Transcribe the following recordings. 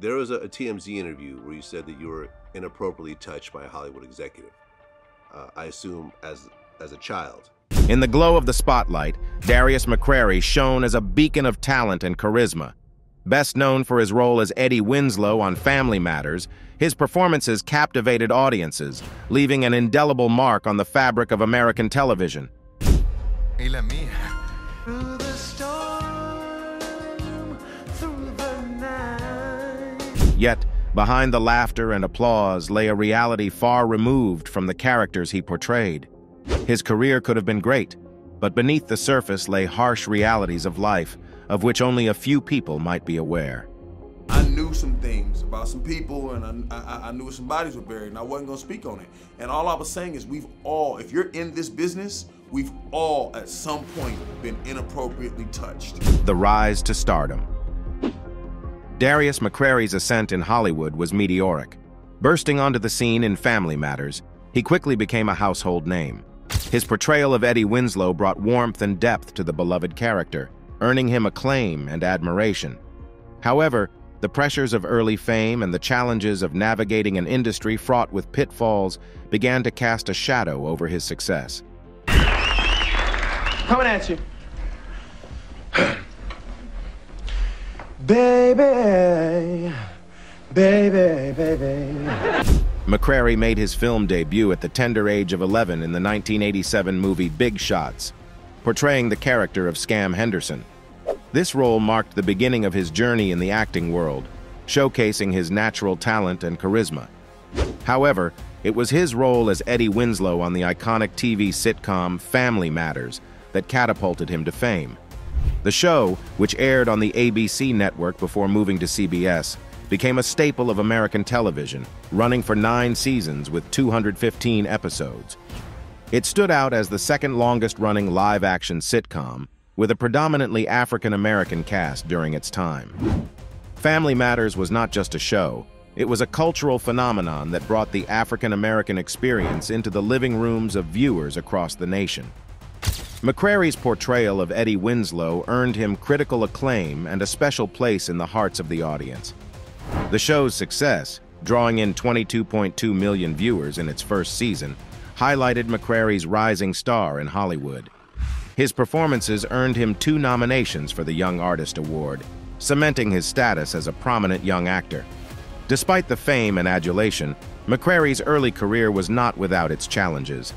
There was a, a TMZ interview where you said that you were inappropriately touched by a Hollywood executive. Uh, I assume as as a child. In the glow of the spotlight, Darius McCrary shone as a beacon of talent and charisma. Best known for his role as Eddie Winslow on Family Matters, his performances captivated audiences, leaving an indelible mark on the fabric of American television. Y Yet, behind the laughter and applause lay a reality far removed from the characters he portrayed. His career could have been great, but beneath the surface lay harsh realities of life, of which only a few people might be aware. I knew some things about some people, and I, I, I knew some bodies were buried, and I wasn't gonna speak on it. And all I was saying is, we've all, if you're in this business, we've all at some point been inappropriately touched. The rise to stardom. Darius McCrary's ascent in Hollywood was meteoric. Bursting onto the scene in Family Matters, he quickly became a household name. His portrayal of Eddie Winslow brought warmth and depth to the beloved character, earning him acclaim and admiration. However, the pressures of early fame and the challenges of navigating an industry fraught with pitfalls began to cast a shadow over his success. Coming at you. Baby, baby, baby. McCrary made his film debut at the tender age of 11 in the 1987 movie Big Shots, portraying the character of Scam Henderson. This role marked the beginning of his journey in the acting world, showcasing his natural talent and charisma. However, it was his role as Eddie Winslow on the iconic TV sitcom Family Matters that catapulted him to fame. The show, which aired on the ABC network before moving to CBS, became a staple of American television, running for nine seasons with 215 episodes. It stood out as the second longest-running live-action sitcom, with a predominantly African-American cast during its time. Family Matters was not just a show, it was a cultural phenomenon that brought the African-American experience into the living rooms of viewers across the nation. McCrary's portrayal of Eddie Winslow earned him critical acclaim and a special place in the hearts of the audience. The show's success, drawing in 22.2 million viewers in its first season, highlighted McCrary's rising star in Hollywood. His performances earned him two nominations for the Young Artist Award, cementing his status as a prominent young actor. Despite the fame and adulation, McCrary's early career was not without its challenges.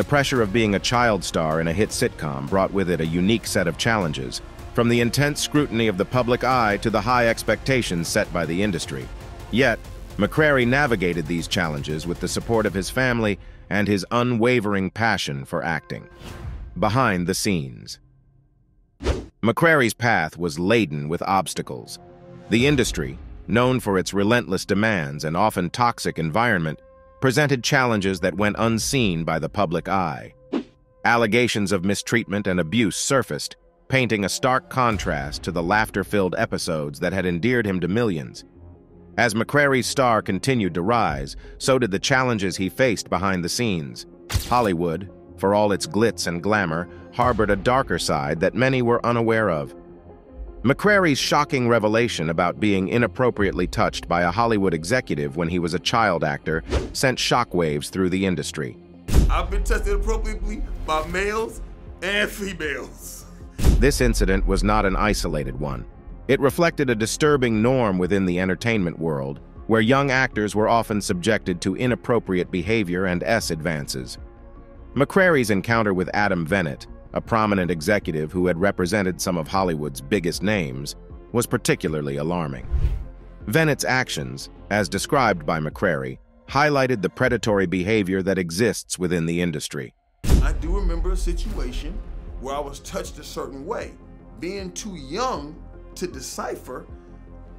The pressure of being a child star in a hit sitcom brought with it a unique set of challenges, from the intense scrutiny of the public eye to the high expectations set by the industry. Yet, McCrary navigated these challenges with the support of his family and his unwavering passion for acting. Behind the scenes. McCrary's path was laden with obstacles. The industry, known for its relentless demands and often toxic environment, presented challenges that went unseen by the public eye. Allegations of mistreatment and abuse surfaced, painting a stark contrast to the laughter-filled episodes that had endeared him to millions. As McCrary's star continued to rise, so did the challenges he faced behind the scenes. Hollywood, for all its glitz and glamour, harbored a darker side that many were unaware of. McCrary's shocking revelation about being inappropriately touched by a Hollywood executive when he was a child actor sent shockwaves through the industry. I've been tested appropriately by males and females. This incident was not an isolated one. It reflected a disturbing norm within the entertainment world, where young actors were often subjected to inappropriate behavior and S advances. McCrary's encounter with Adam Venit, a prominent executive who had represented some of Hollywood's biggest names, was particularly alarming. Venit's actions, as described by McCrary, highlighted the predatory behavior that exists within the industry. I do remember a situation where I was touched a certain way. Being too young to decipher,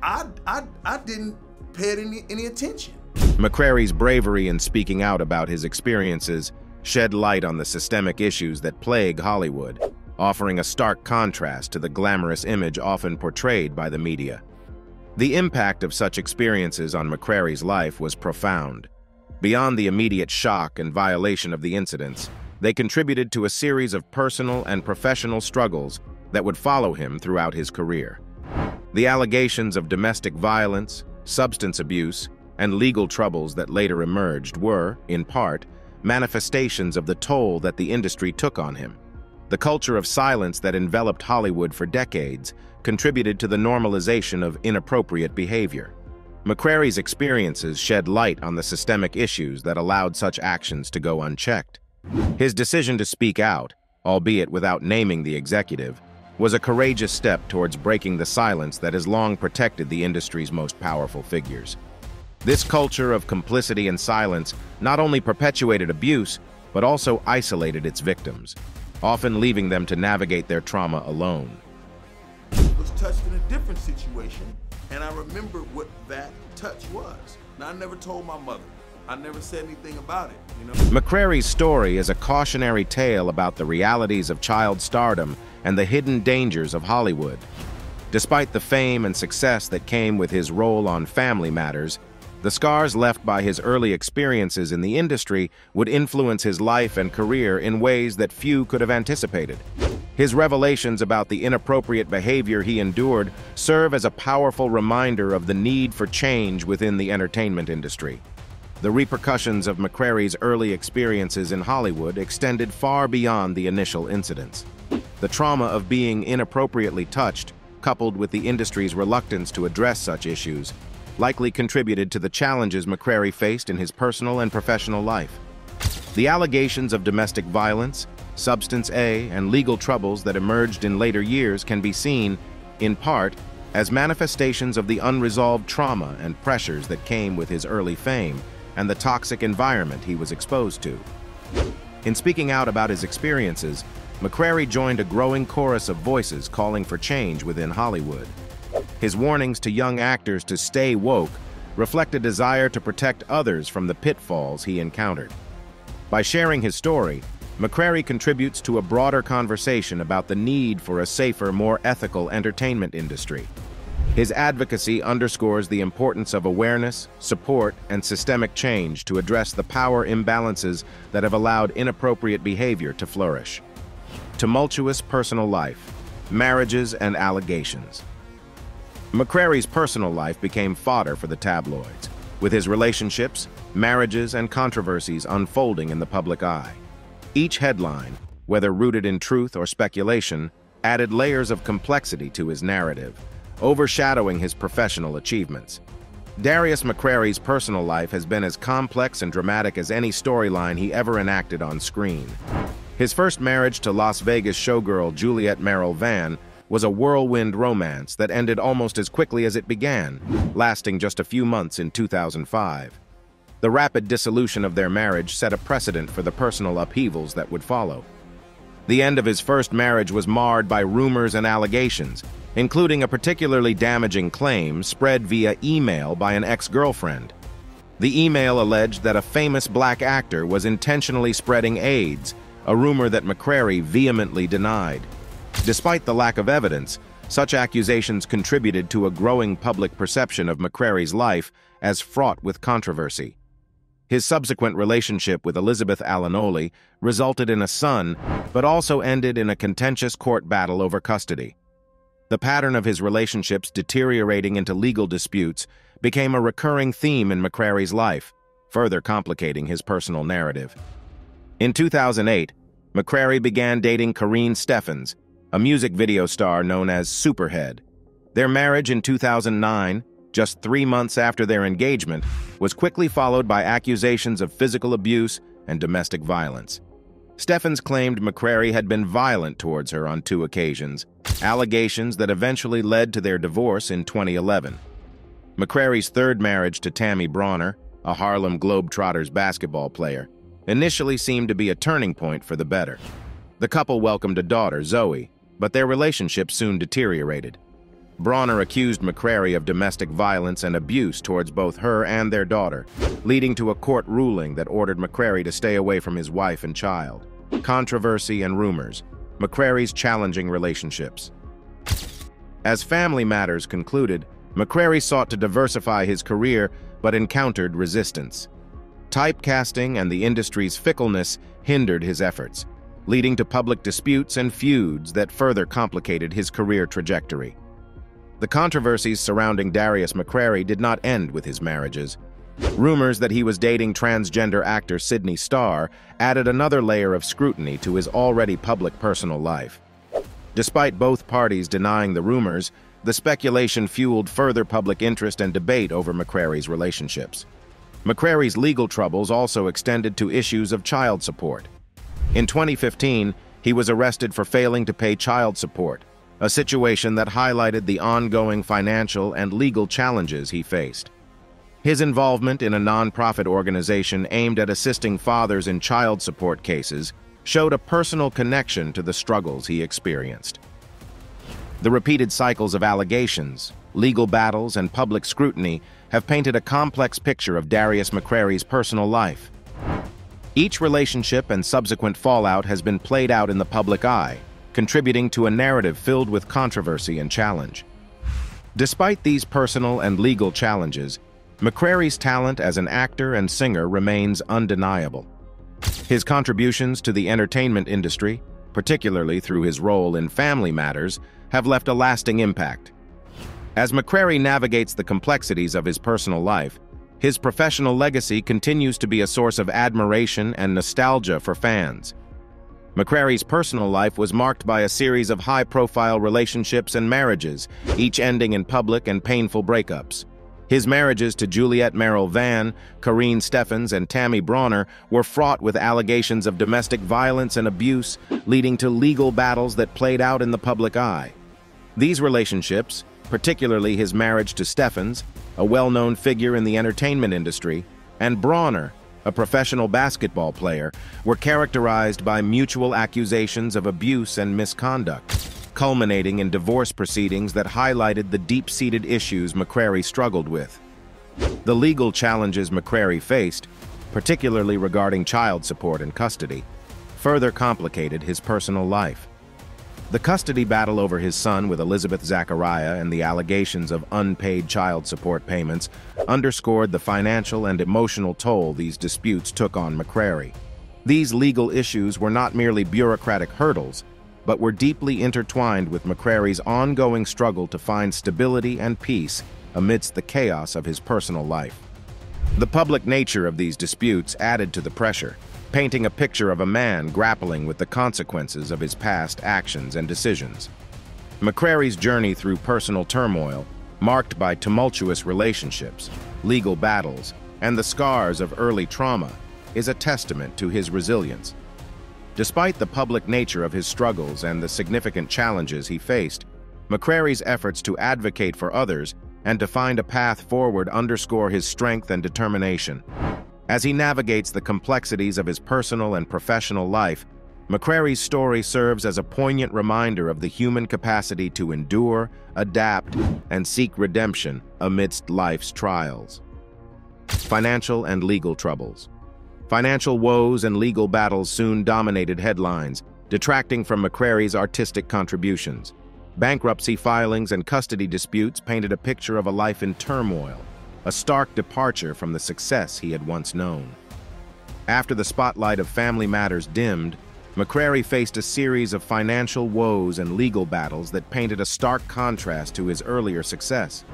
I, I, I didn't pay any, any attention. McCrary's bravery in speaking out about his experiences shed light on the systemic issues that plague Hollywood, offering a stark contrast to the glamorous image often portrayed by the media. The impact of such experiences on McCrary's life was profound. Beyond the immediate shock and violation of the incidents, they contributed to a series of personal and professional struggles that would follow him throughout his career. The allegations of domestic violence, substance abuse, and legal troubles that later emerged were, in part, manifestations of the toll that the industry took on him. The culture of silence that enveloped Hollywood for decades contributed to the normalization of inappropriate behavior. McCrary's experiences shed light on the systemic issues that allowed such actions to go unchecked. His decision to speak out, albeit without naming the executive, was a courageous step towards breaking the silence that has long protected the industry's most powerful figures. This culture of complicity and silence not only perpetuated abuse, but also isolated its victims, often leaving them to navigate their trauma alone. was touched in a different situation, and I remember what that touch was. Now, I never told my mother. I never said anything about it, you know? McCrary's story is a cautionary tale about the realities of child stardom and the hidden dangers of Hollywood. Despite the fame and success that came with his role on Family Matters, the scars left by his early experiences in the industry would influence his life and career in ways that few could have anticipated. His revelations about the inappropriate behavior he endured serve as a powerful reminder of the need for change within the entertainment industry. The repercussions of McCrary's early experiences in Hollywood extended far beyond the initial incidents. The trauma of being inappropriately touched, coupled with the industry's reluctance to address such issues, likely contributed to the challenges McCrary faced in his personal and professional life. The allegations of domestic violence, substance A, and legal troubles that emerged in later years can be seen, in part, as manifestations of the unresolved trauma and pressures that came with his early fame and the toxic environment he was exposed to. In speaking out about his experiences, McCrary joined a growing chorus of voices calling for change within Hollywood. His warnings to young actors to stay woke reflect a desire to protect others from the pitfalls he encountered. By sharing his story, McCrary contributes to a broader conversation about the need for a safer, more ethical entertainment industry. His advocacy underscores the importance of awareness, support, and systemic change to address the power imbalances that have allowed inappropriate behavior to flourish. Tumultuous personal life, marriages, and allegations. McCrary's personal life became fodder for the tabloids, with his relationships, marriages, and controversies unfolding in the public eye. Each headline, whether rooted in truth or speculation, added layers of complexity to his narrative, overshadowing his professional achievements. Darius McCrary's personal life has been as complex and dramatic as any storyline he ever enacted on screen. His first marriage to Las Vegas showgirl Juliette Merrill Vann was a whirlwind romance that ended almost as quickly as it began, lasting just a few months in 2005. The rapid dissolution of their marriage set a precedent for the personal upheavals that would follow. The end of his first marriage was marred by rumors and allegations, including a particularly damaging claim spread via email by an ex-girlfriend. The email alleged that a famous black actor was intentionally spreading AIDS, a rumor that McCrary vehemently denied. Despite the lack of evidence, such accusations contributed to a growing public perception of McCrary's life as fraught with controversy. His subsequent relationship with Elizabeth Alinoli resulted in a son, but also ended in a contentious court battle over custody. The pattern of his relationships deteriorating into legal disputes became a recurring theme in McCrary's life, further complicating his personal narrative. In 2008, McCrary began dating Karrine Steffans, a music video star known as Superhead. Their marriage in 2009 just three months after their engagement, was quickly followed by accusations of physical abuse and domestic violence. Steffans claimed McCrary had been violent towards her on two occasions, allegations that eventually led to their divorce in 2011. McCrary's third marriage to Tammy Brawner, a Harlem Globetrotters basketball player, initially seemed to be a turning point for the better. The couple welcomed a daughter, Zoe, but their relationship soon deteriorated. Brawner accused McCrary of domestic violence and abuse towards both her and their daughter, leading to a court ruling that ordered McCrary to stay away from his wife and child. Controversy and rumors, McCrary's challenging relationships. As Family Matters concluded, McCrary sought to diversify his career but encountered resistance. Typecasting and the industry's fickleness hindered his efforts, leading to public disputes and feuds that further complicated his career trajectory. The controversies surrounding Darius McCrary did not end with his marriages. Rumors that he was dating transgender actor Sidney Starr added another layer of scrutiny to his already public personal life. Despite both parties denying the rumors, the speculation fueled further public interest and debate over McCrary's relationships. McCrary's legal troubles also extended to issues of child support. In 2015, he was arrested for failing to pay child support, a situation that highlighted the ongoing financial and legal challenges he faced. His involvement in a nonprofit organization aimed at assisting fathers in child support cases showed a personal connection to the struggles he experienced. The repeated cycles of allegations, legal battles, and public scrutiny have painted a complex picture of Darius McCrary's personal life. Each relationship and subsequent fallout has been played out in the public eye, contributing to a narrative filled with controversy and challenge. Despite these personal and legal challenges, McCrary's talent as an actor and singer remains undeniable. His contributions to the entertainment industry, particularly through his role in Family Matters, have left a lasting impact. As McCrary navigates the complexities of his personal life, his professional legacy continues to be a source of admiration and nostalgia for fans. McCrary's personal life was marked by a series of high-profile relationships and marriages, each ending in public and painful breakups. His marriages to Juliette Merrill Vann, Karrine Steffans, and Tammy Brawner were fraught with allegations of domestic violence and abuse, leading to legal battles that played out in the public eye. These relationships, particularly his marriage to Steffans, a well-known figure in the entertainment industry, and Brawner, a professional basketball player, were characterized by mutual accusations of abuse and misconduct culminating in divorce proceedings that highlighted the deep-seated issues McCrary struggled with. The legal challenges McCrary faced, particularly regarding child support and custody, further complicated his personal life. The custody battle over his son with Elizabeth Zachariah and the allegations of unpaid child support payments underscored the financial and emotional toll these disputes took on McCrary. These legal issues were not merely bureaucratic hurdles, but were deeply intertwined with McCrary's ongoing struggle to find stability and peace amidst the chaos of his personal life. The public nature of these disputes added to the pressure, painting a picture of a man grappling with the consequences of his past actions and decisions. McCrary's journey through personal turmoil, marked by tumultuous relationships, legal battles, and the scars of early trauma, is a testament to his resilience. Despite the public nature of his struggles and the significant challenges he faced, McCrary's efforts to advocate for others and to find a path forward underscore his strength and determination. As he navigates the complexities of his personal and professional life, McCrary's story serves as a poignant reminder of the human capacity to endure, adapt, and seek redemption amidst life's trials. Financial and legal troubles. Financial woes and legal battles soon dominated headlines, detracting from McCrary's artistic contributions. Bankruptcy filings and custody disputes painted a picture of a life in turmoil, a stark departure from the success he had once known. After the spotlight of family matters dimmed, McCrary faced a series of financial woes and legal battles that painted a stark contrast to his earlier success.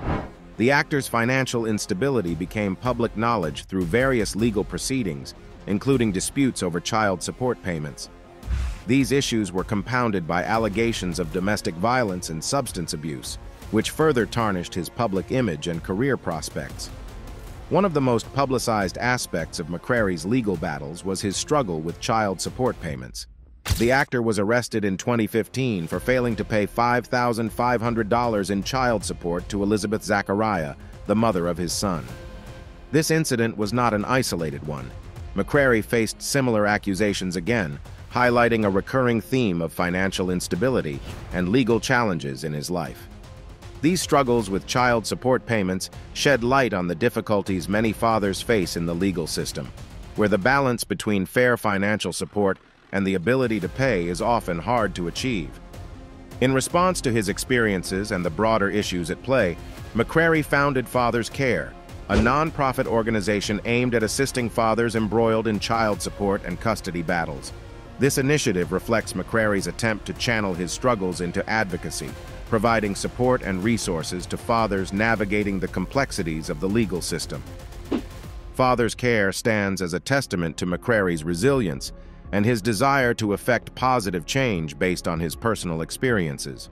The actor's financial instability became public knowledge through various legal proceedings, including disputes over child support payments. These issues were compounded by allegations of domestic violence and substance abuse, which further tarnished his public image and career prospects. One of the most publicized aspects of McCrary's legal battles was his struggle with child support payments. The actor was arrested in 2015 for failing to pay $5,500 in child support to Elizabeth Zachariah, the mother of his son. This incident was not an isolated one. McCrary faced similar accusations again, highlighting a recurring theme of financial instability and legal challenges in his life. These struggles with child support payments shed light on the difficulties many fathers face in the legal system, where the balance between fair financial support and the ability to pay is often hard to achieve. In response to his experiences and the broader issues at play, McCrary founded Father's Care, a nonprofit organization aimed at assisting fathers embroiled in child support and custody battles. This initiative reflects McCrary's attempt to channel his struggles into advocacy, providing support and resources to fathers navigating the complexities of the legal system. Father's Care stands as a testament to McCrary's resilience and his desire to effect positive change based on his personal experiences.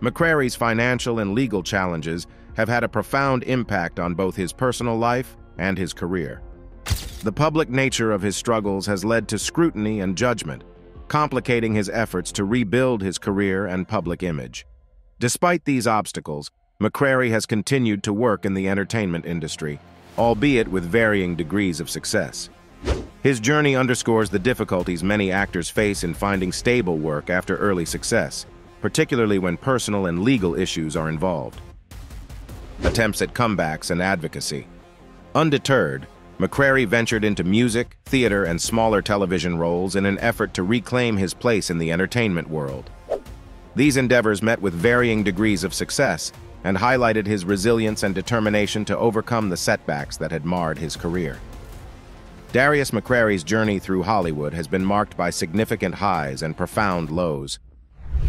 McCrary's financial and legal challenges have had a profound impact on both his personal life and his career. The public nature of his struggles has led to scrutiny and judgment, complicating his efforts to rebuild his career and public image. Despite these obstacles, McCrary has continued to work in the entertainment industry, albeit with varying degrees of success. His journey underscores the difficulties many actors face in finding stable work after early success, particularly when personal and legal issues are involved. Attempts at comebacks and advocacy. Undeterred, McCrary ventured into music, theater, and smaller television roles in an effort to reclaim his place in the entertainment world. These endeavors met with varying degrees of success and highlighted his resilience and determination to overcome the setbacks that had marred his career. Darius McCrary's journey through Hollywood has been marked by significant highs and profound lows.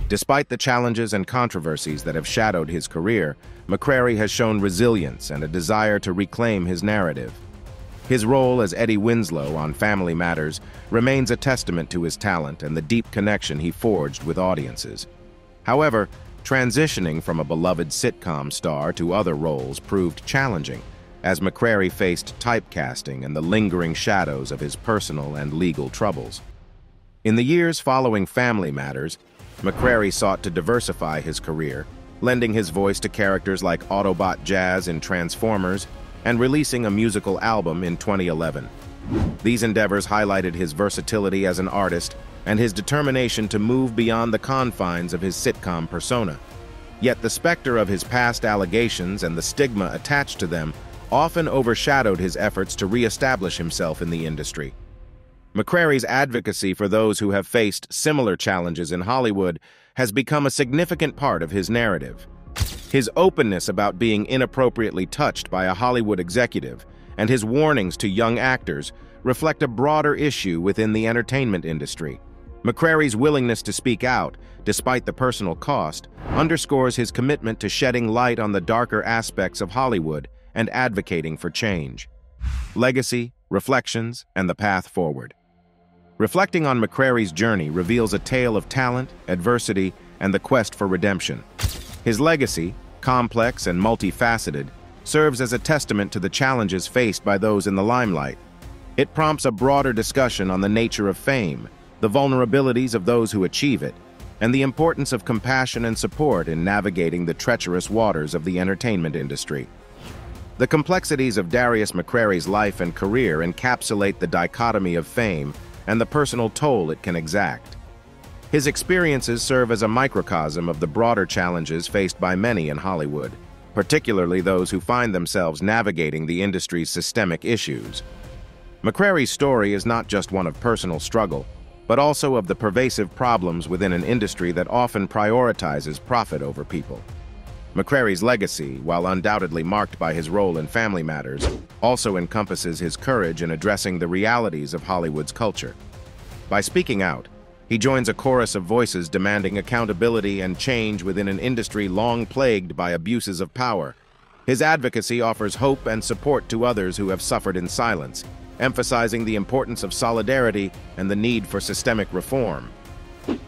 Despite the challenges and controversies that have shadowed his career, McCrary has shown resilience and a desire to reclaim his narrative. His role as Eddie Winslow on Family Matters remains a testament to his talent and the deep connection he forged with audiences. However, transitioning from a beloved sitcom star to other roles proved challenging, as McCrary faced typecasting and the lingering shadows of his personal and legal troubles. In the years following Family Matters, McCrary sought to diversify his career, lending his voice to characters like Autobot Jazz in Transformers and releasing a musical album in 2011. These endeavors highlighted his versatility as an artist and his determination to move beyond the confines of his sitcom persona. Yet the specter of his past allegations and the stigma attached to them often overshadowed his efforts to re-establish himself in the industry. McCrary's advocacy for those who have faced similar challenges in Hollywood has become a significant part of his narrative. His openness about being inappropriately touched by a Hollywood executive and his warnings to young actors reflect a broader issue within the entertainment industry. McCrary's willingness to speak out, despite the personal cost, underscores his commitment to shedding light on the darker aspects of Hollywood and advocating for change. Legacy, reflections, and the path forward. Reflecting on McCrary's journey reveals a tale of talent, adversity, and the quest for redemption. His legacy, complex and multifaceted, serves as a testament to the challenges faced by those in the limelight. It prompts a broader discussion on the nature of fame, the vulnerabilities of those who achieve it, and the importance of compassion and support in navigating the treacherous waters of the entertainment industry. The complexities of Darius McCrary's life and career encapsulate the dichotomy of fame and the personal toll it can exact. His experiences serve as a microcosm of the broader challenges faced by many in Hollywood, particularly those who find themselves navigating the industry's systemic issues. McCrary's story is not just one of personal struggle, but also of the pervasive problems within an industry that often prioritizes profit over people. McCrary's legacy, while undoubtedly marked by his role in family matters, also encompasses his courage in addressing the realities of Hollywood's culture. By speaking out, he joins a chorus of voices demanding accountability and change within an industry long plagued by abuses of power. His advocacy offers hope and support to others who have suffered in silence, emphasizing the importance of solidarity and the need for systemic reform.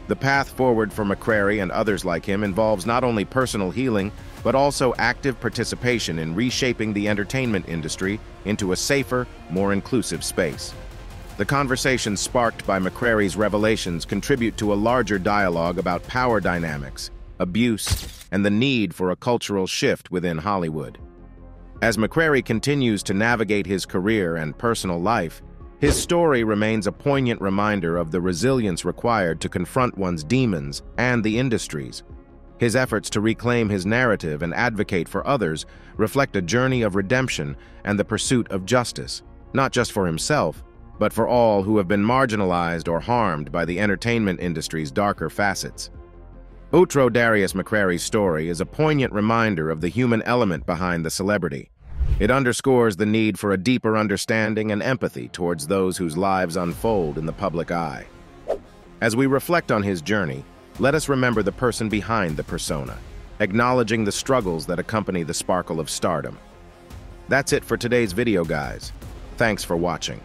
The path forward for McCrary and others like him involves not only personal healing, but also active participation in reshaping the entertainment industry into a safer, more inclusive space. The conversations sparked by McCrary's revelations contribute to a larger dialogue about power dynamics, abuse, and the need for a cultural shift within Hollywood. As McCrary continues to navigate his career and personal life, his story remains a poignant reminder of the resilience required to confront one's demons and the industries. His efforts to reclaim his narrative and advocate for others reflect a journey of redemption and the pursuit of justice, not just for himself, but for all who have been marginalized or harmed by the entertainment industry's darker facets. Utro Darius McCrary's story is a poignant reminder of the human element behind the celebrity. It underscores the need for a deeper understanding and empathy towards those whose lives unfold in the public eye. As we reflect on his journey, let us remember the person behind the persona, acknowledging the struggles that accompany the sparkle of stardom. That's it for today's video, guys. Thanks for watching.